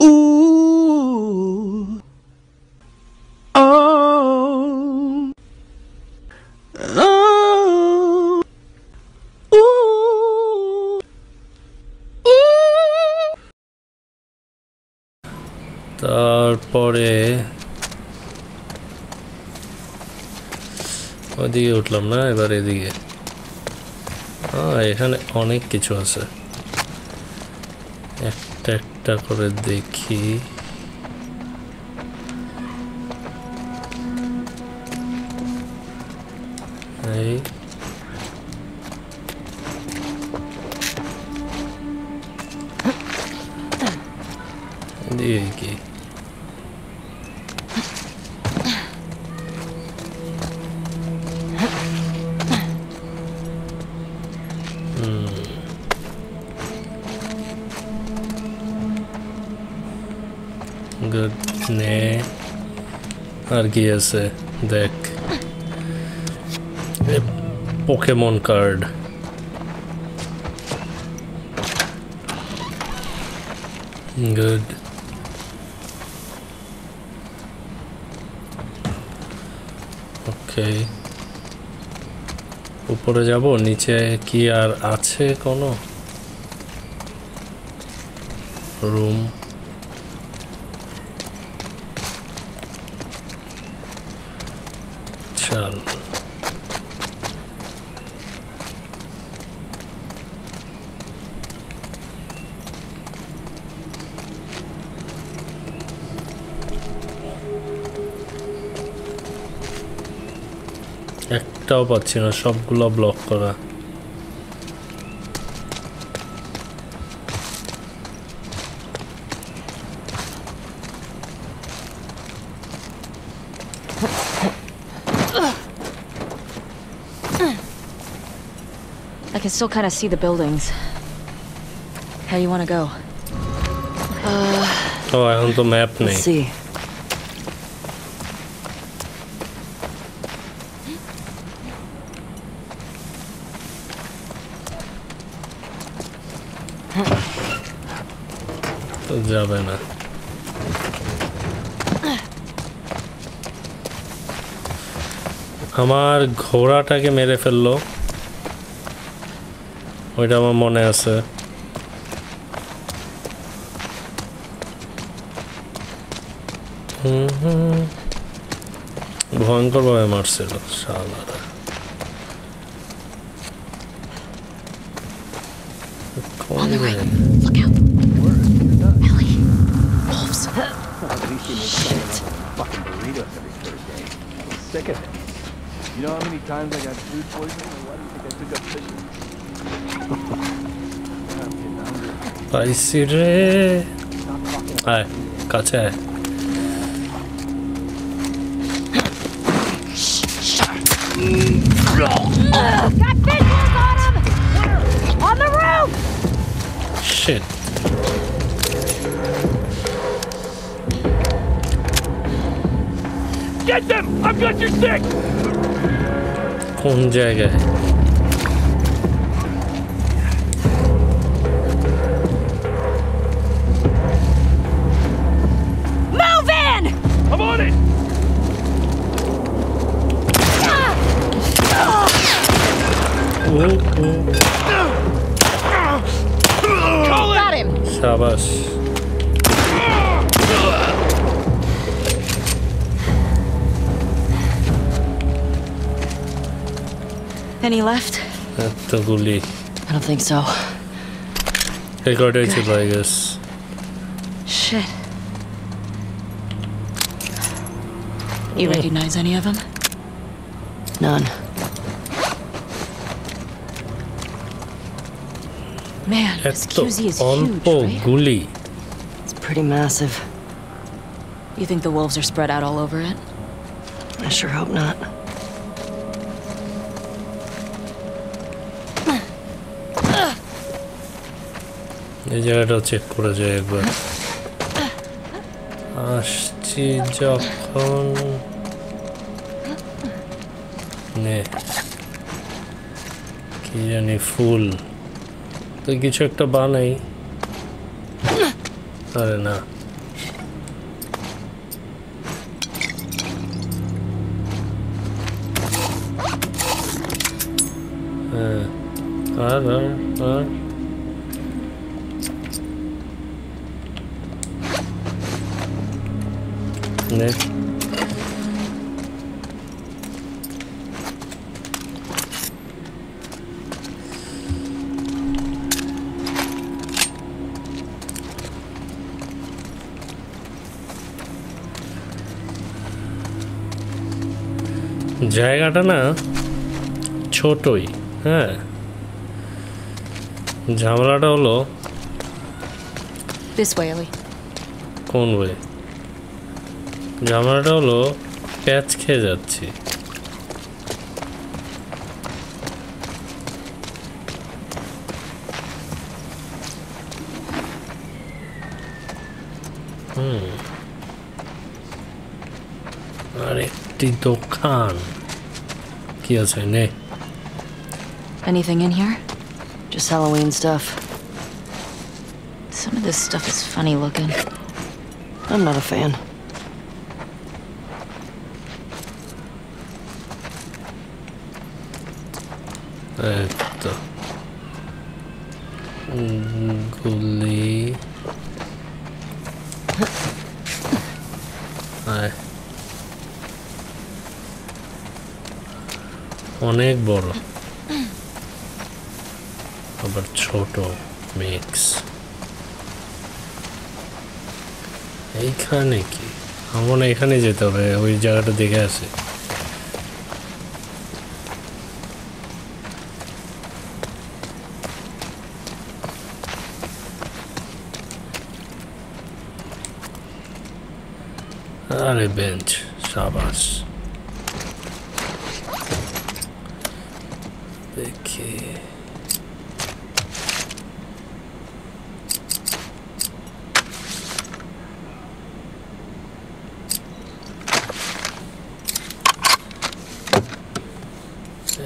Ooh. Oh. Oh. Ooh. Ooh. তারপরে ওদিকে উঠলাম না এবার এদিকে হ্যাঁ এখানে অনেক কিছু আছে একটা একটা করে দেখি। গুড নে আর কি আছে? দেখ। পোকেমন কার্ড গুড ওকে উপরে যাব, নিচে কি আর আছে কোনো? রুম একটাও পাচ্ছি না সবগুলো ব্লক করা I can still kind of see the buildings. How you want to go? ও এখন তো ম্যাপ নেই Let's see. যাবে না আমার ঘোড়াটাকে মেরে ফেলল ওইটা আমার মনে আছে। ভয়ঙ্করভাবে মারছিল শালারা? Look out. At least he makes something like fucking burritos every Thursday. I'm sick of it. You know how many times I got food poisoning and why do you think I took up fishing? Bye, Siri. Hi, gotcha. Got fishers on him! On the roof! Shit. Get them! I've got your stick! কোন জায়গায় Move in! I'm on it! O O Got him! সাবাস Any left? Absolutely. I don't think so. They got it, I guess. Shit. You recognize any of them? None. Man, this QZ is huge, right? Gully. It's pretty massive. You think the wolves are spread out all over it? I sure hope not. এই জায়গাটাও check করা যায় একবার। আসছি যখন। কি জানি ফুল। তো কিছু একটা বানাই। আরে না। হ্যাঁ। আর আর জায়গাটা না ছোটই হ্যাঁ। ঝামেলাটা হলো. কোন বই ঝামেলাটা হলো প্যাচ খেয়ে যাচ্ছি। Tito Khan. Her name. Anything in here? Just Halloween stuff. Some of this stuff is funny looking. I'm not a fan. Evet. Unguli. Hi. অনেক বড়। আবার ছোট মিক্স এইখানে কি? আমার এখানে যেতে হবে, ওই জায়গাটা দেখে আসে। আরে বেঞ্চ, সাবাস দেখি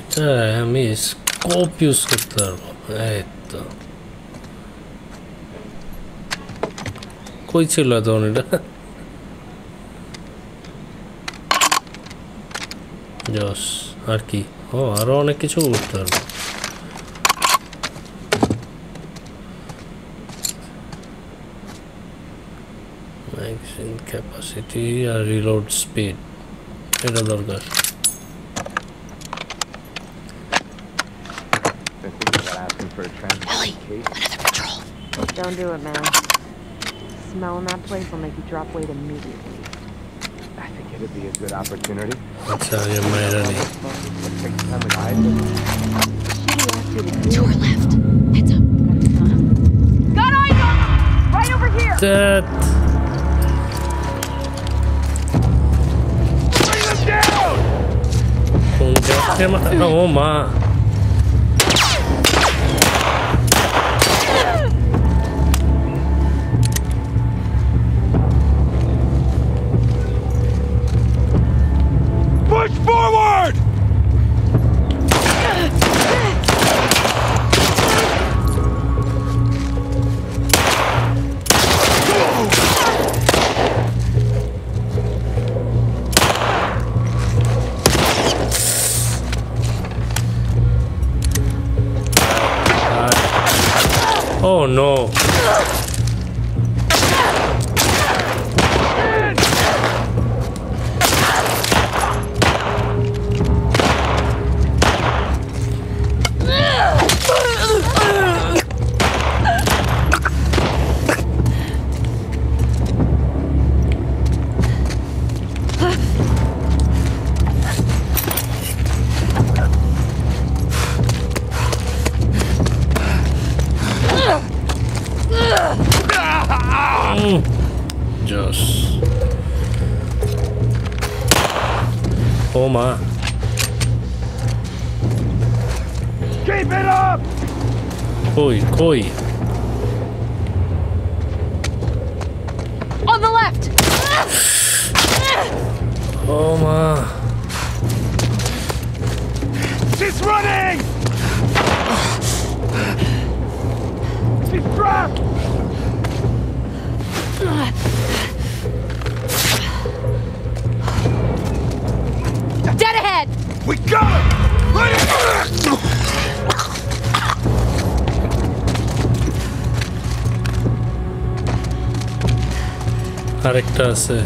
এটা আমি স্কোপ ইউজ করতে পারব এই তো কই ছিল তখন এটা জস আর কি ও আরও অনেক কিছু করতে পারব ম্যাগজিন ক্যাপাসিটি আর রিলোড স্পিড এটা দরকার Don't do it, man. Smelling that place will make you drop weight immediately. I think it'd be a good opportunity. I tell you, my honey. Door left. Heads up. on him, Right over here! Dead. Bring That... Down! Oh my. Push forward! Oh no. We got him! Right him! Harikası.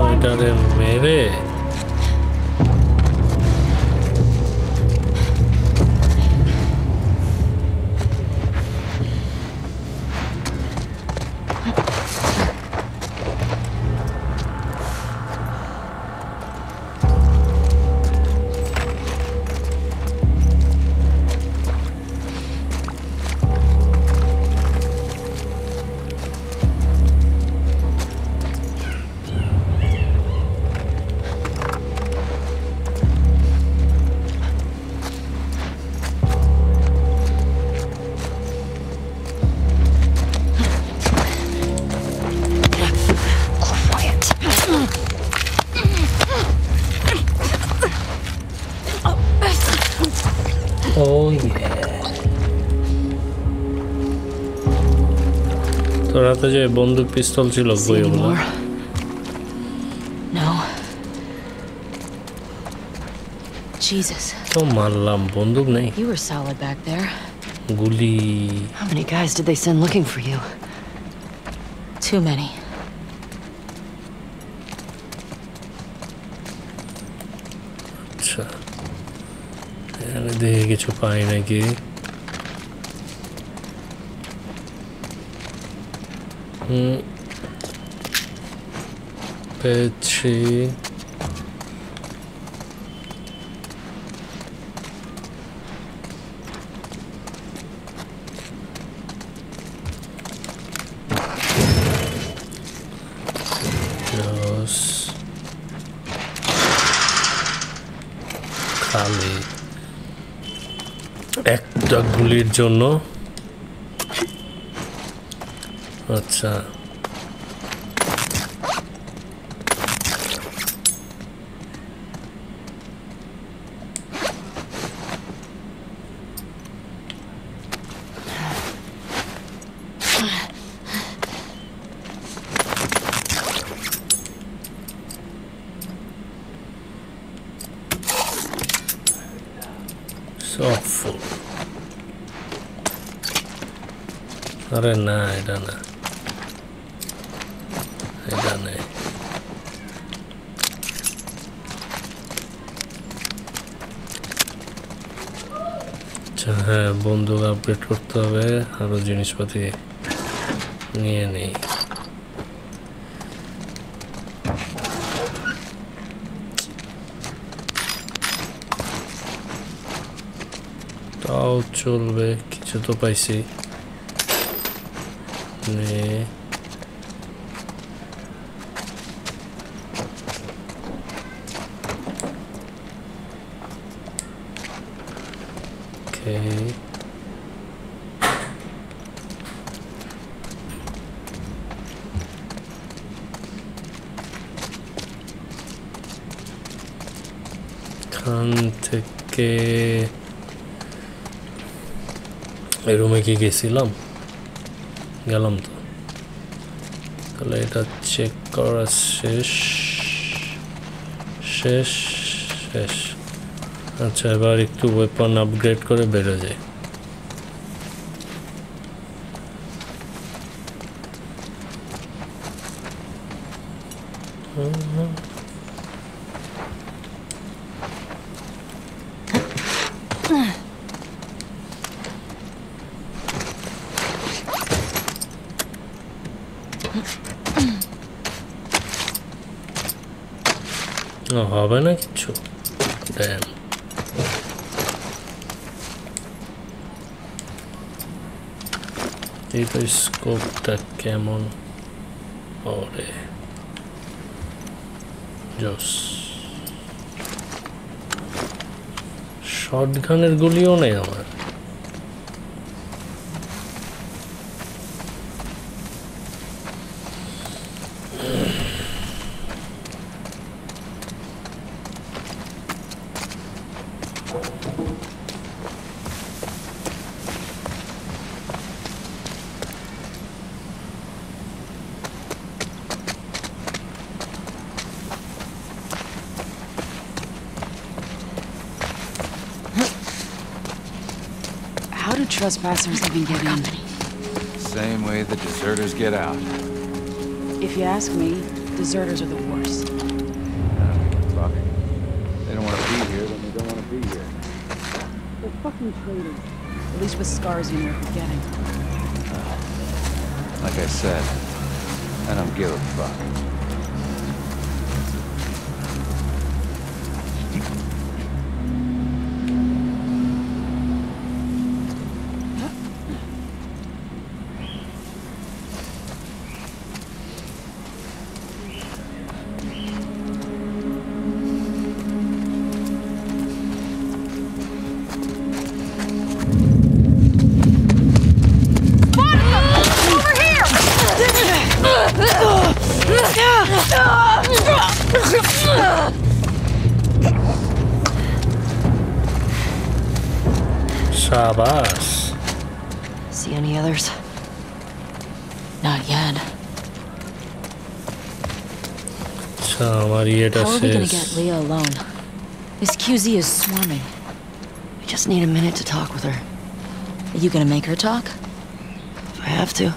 Oyda. তোর হাতে যে বন্দুক পিস্তল ছিল See বই any ওগুলো more? No. Jesus, তো মারলাম বন্দুক নেই you were solid back there. গুলি How many guys did they send looking for you? Too many. আচ্ছা এখানে দেখে কিছু পাই নাকি Just খালি একটা গুলির জন্য but uh, so full. Very nice, এটা নেই আচ্ছা হ্যাঁ বন্দুক আপডেট করতে হবে, আরও জিনিসপাতি নিয়ে নেই। তাও চলবে, কিছু তো পাইছি। নে। খান থেকে এই রুমে কি গেছিলাম? গেলাম তো। তাহলে এটা চেক করা শেষ। শেষ শেষ। আচ্ছা এবার একটু ওয়েপন আপগ্রেড করে বেরো যায় ও, হবে না কিচ্ছু দেন এই তো স্কোপটা কেমন ওরে জোস শর্ট গুলিও নেই আমার trespassers even get in? Same way the deserters get out. If you ask me, deserters are the worst. Fuck. They don't want to be here, then they don't want to be here. They're fucking traitors. At least with scars you know what you're getting. Like I said, I don't give a fuck. are we gonna শেষ get Leah alone? This QZ is swarming. We just need a minute to talk with her. Are you gonna make her talk? If I have to.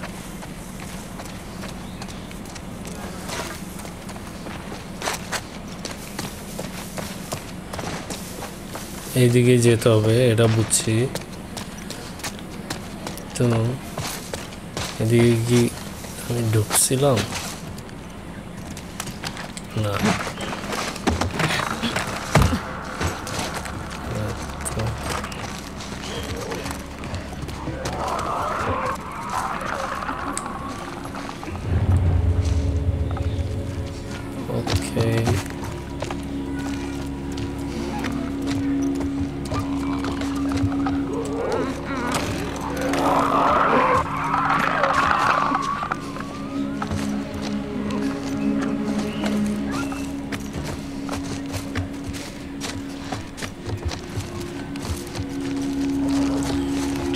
এইদিকে যেতে হবে এটা বুঝছি তো এদিকে কি আমি ঢুকছিলাম না না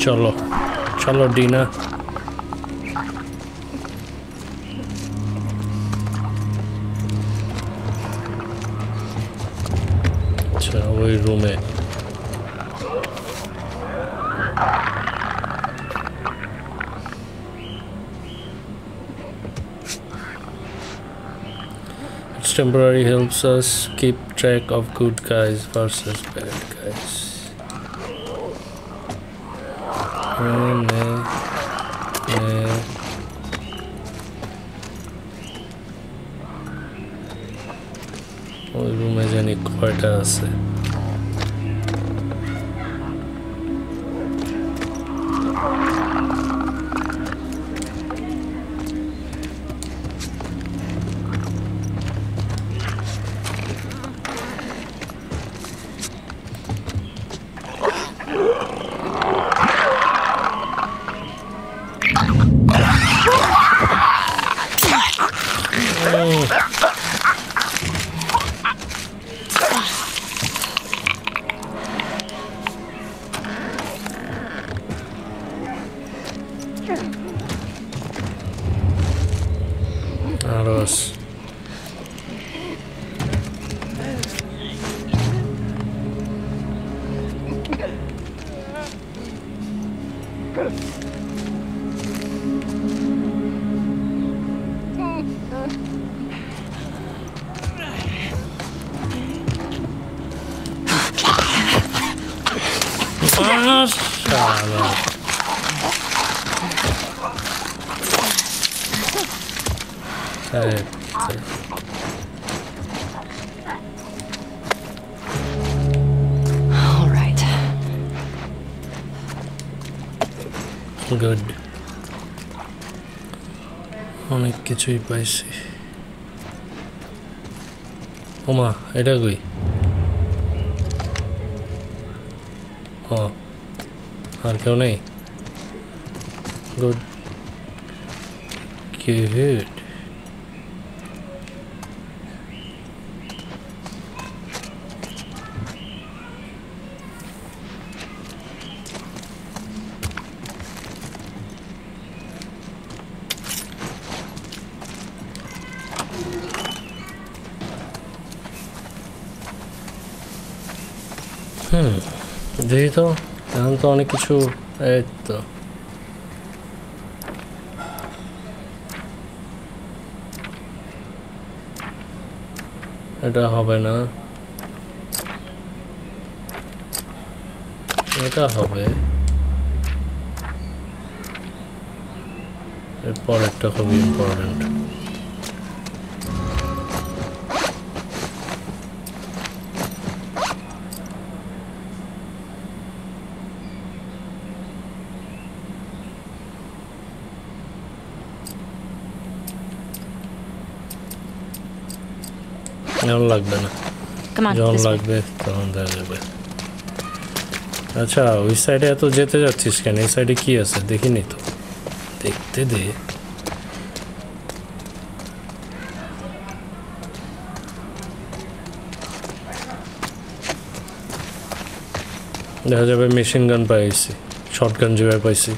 চলো চলো ডিনা আচ্ছা ওই রুমে It's temporary helps us keep track of good guys versus bad guys. Ah, শালা। এই, এই। All right. গুড অনেক কিছুই পাইছি ওমা এটা কই हाँ क्यों नहीं? गुड गुड तो এখন তো অনেক কিছু, এই তো। এটা হবে না। এটা হবে। এরপর একটা খুবই ইম্পর্টেন্ট লাগবে না. লাগবে তখন যাবে আচ্ছা ওই সাইডে এত যেতে যাচ্ছিস কেন এই সাইডে কি আছে দেখিনি তো দেখতে দে দেখা যাবে মেশিন গান পাইছি শর্ট গান যেভাবে পাইছি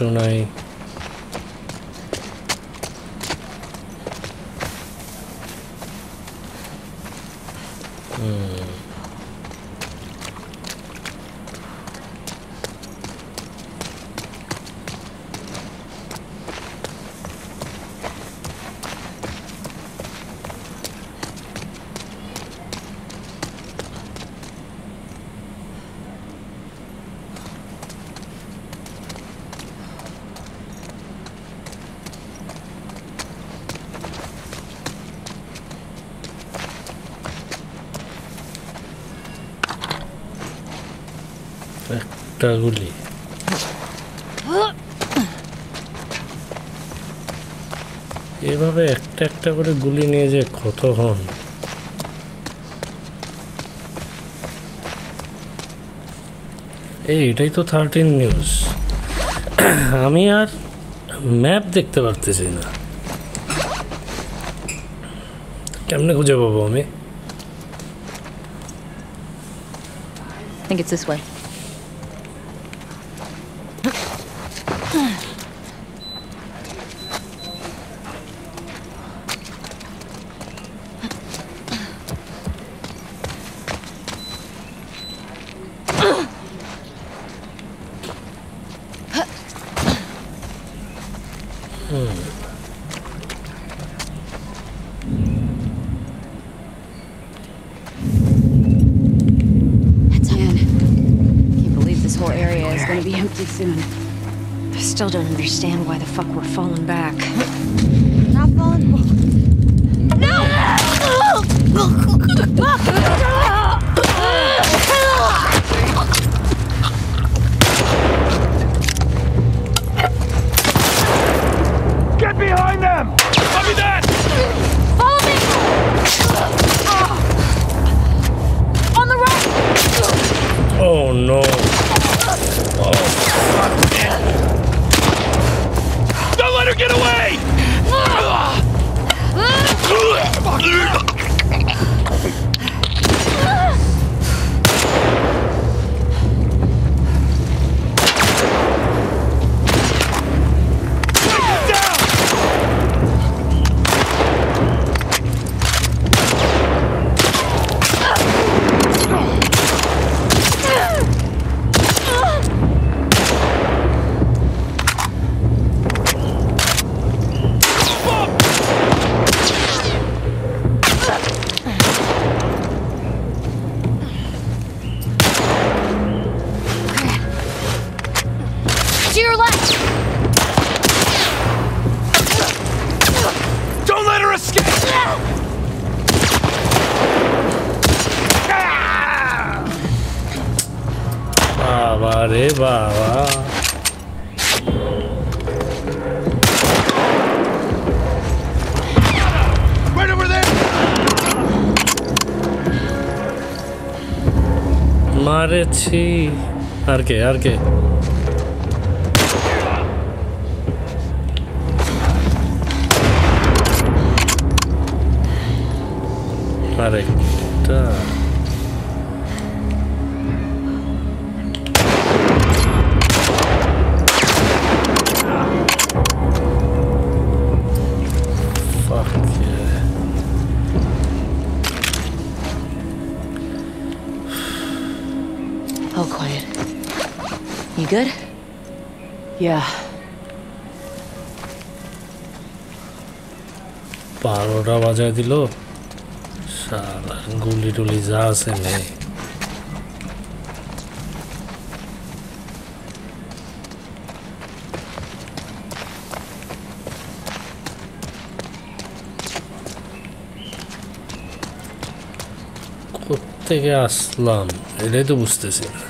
Additionally, নাই একটা গুলি এভাবে একটা একটা করে গুলি নিয়ে যে কত হন। এই, এটাই তো থার্টিন নিউজ আমি আর ম্যাপ দেখতে পারতেছি না। কেমনে খুঁজে পাবো আমি? I think it's this way. Still don't understand why the fuck we're falling back. maretsi... Arke, arke. Vale, good? Yeah. বারোটা বাজায় দিল শালা গুলি টুলি যা আছে নেই থেকে আসলাম এটাই তো বুঝতেছি না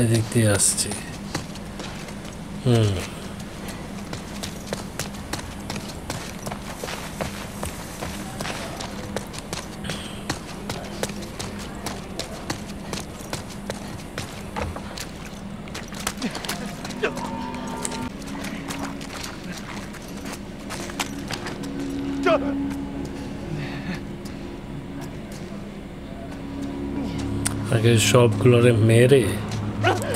এদিক দিয়ে আসছি। হুম। আগে সবগুলোরে মেরে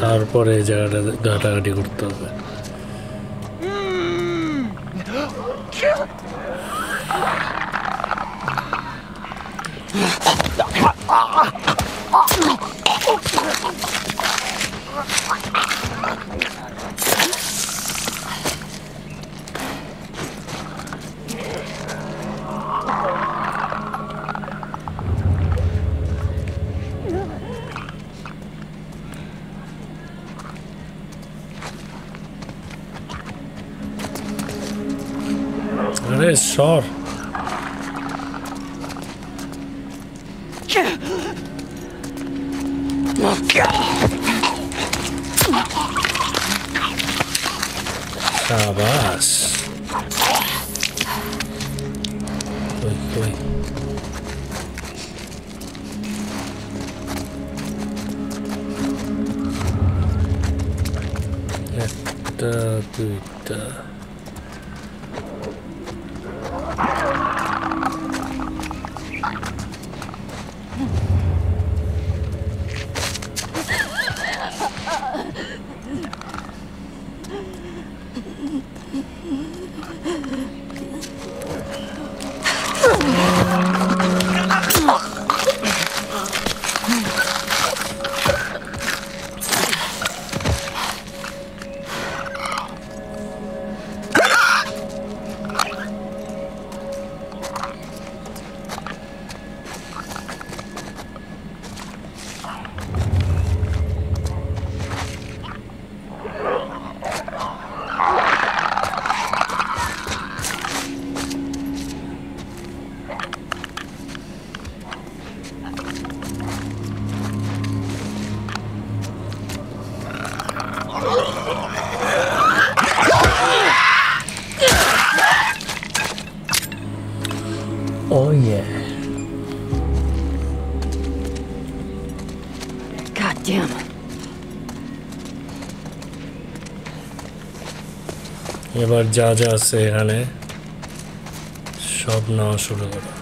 তারপরে এই জায়গাটা ঘাটাঘাটি করতে হবে। আরে pensar. Sabás. Oi, oi. Eita, puta. এবার যা যা আছে এখানে সব নেওয়া শুরু করো।